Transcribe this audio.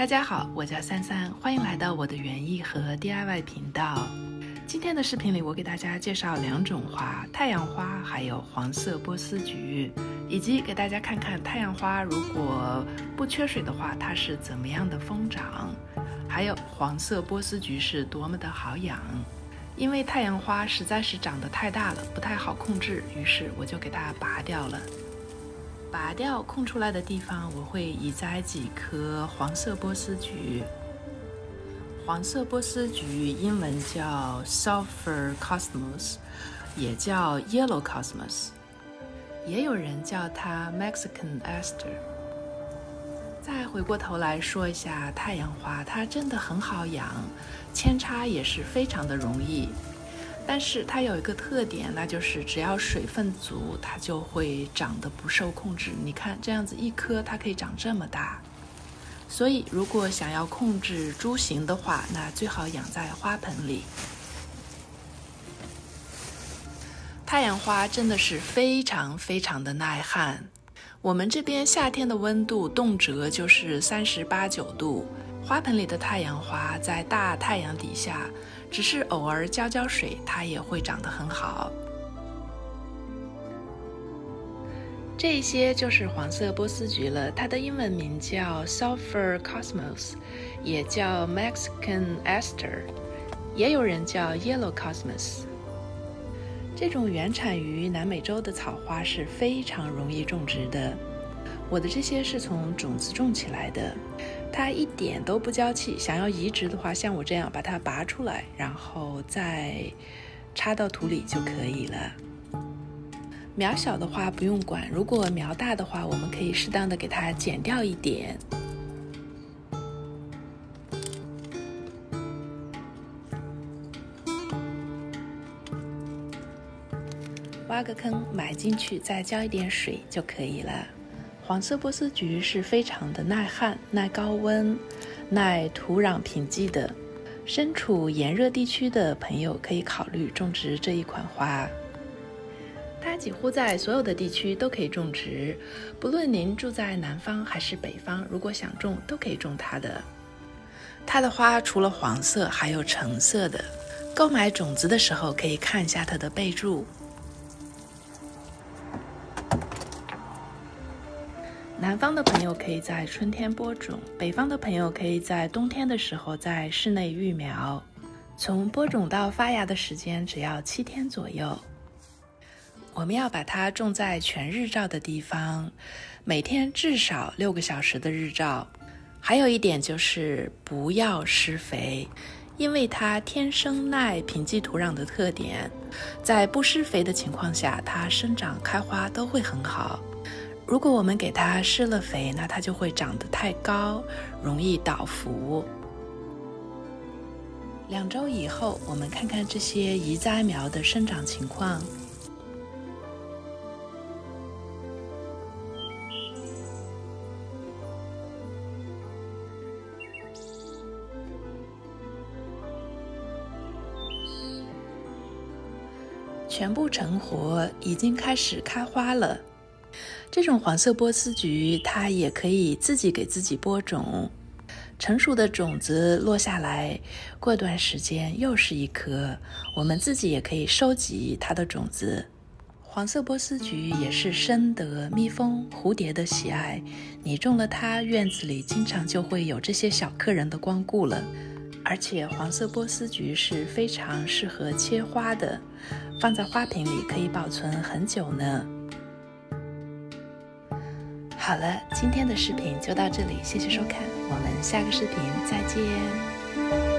大家好，我叫三三，欢迎来到我的园艺和 DIY 频道。今天的视频里，我给大家介绍两种花：太阳花，还有黄色波斯菊，以及给大家看看太阳花如果不缺水的话，它是怎么样的疯长；还有黄色波斯菊是多么的好养。因为太阳花实在是长得太大了，不太好控制，于是我就给它拔掉了。拔掉空出来的地方，我会移栽几颗黄色波斯菊。黄色波斯菊英文叫 Sulphur Cosmos，也叫 Yellow Cosmos，也有人叫它 Mexican Aster。再回过头来说一下太阳花，它真的很好养，扦插也是非常的容易。但是它有一个特点，那就是只要水分足，它就会长得不受控制。你看这样子一颗，它可以长这么大。所以如果想要控制株形的话，那最好养在花盆里。太阳花真的是非常非常的耐旱。我们这边夏天的温度动辄就是三十八九度。花盆里的太阳花在大太阳底下，只是偶尔浇浇水，它也会长得很好。这些就是黄色波斯菊了，它的英文名叫 Sulphur Cosmos，也叫 Mexican Aster，也有人叫 Yellow Cosmos。这种原产于南美洲的草花是非常容易种植的。我的这些是从种子种起来的。它一点都不娇气，想要移植的话，像我这样把它拔出来，然后再插到土里就可以了。苗小的话不用管，如果苗大的话，我们可以适当的给它剪掉一点。挖个坑埋进去，再浇一点水就可以了。黄色波斯菊是非常的耐旱、耐高温、耐土壤贫瘠的。身处炎热地区的朋友可以考虑种植这一款花。它几乎在所有的地区都可以种植，不论您住在南方还是北方，如果想种都可以种它的。它的花除了黄色，还有橙色的。购买种子的时候可以看一下它的备注。南方的朋友可以在春天播种，北方的朋友可以在冬天的时候在室内育苗。从播种到发芽的时间只要七天左右。我们要把它种在全日照的地方，每天至少六个小时的日照。还有一点就是不要施肥，因为它天生耐贫瘠土壤的特点，在不施肥的情况下，它生长开花都会很好。如果我们给它施了肥，那它就会长得太高，容易倒伏。两周以后，我们看看这些移栽苗的生长情况。全部成活，已经开始开花了。这种黄色波斯菊，它也可以自己给自己播种，成熟的种子落下来，过段时间又是一颗。我们自己也可以收集它的种子。黄色波斯菊也是深得蜜蜂、蝴蝶的喜爱，你种了它，院子里经常就会有这些小客人的光顾了。而且黄色波斯菊是非常适合切花的，放在花瓶里可以保存很久呢。好了，今天的视频就到这里，谢谢收看，我们下个视频再见。